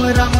Ram Ram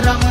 Rama